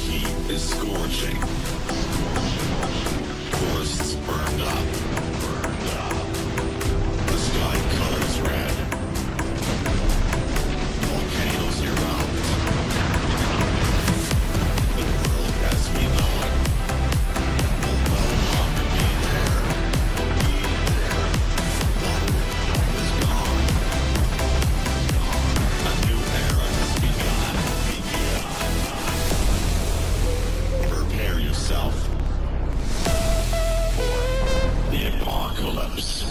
heat is scorching. course.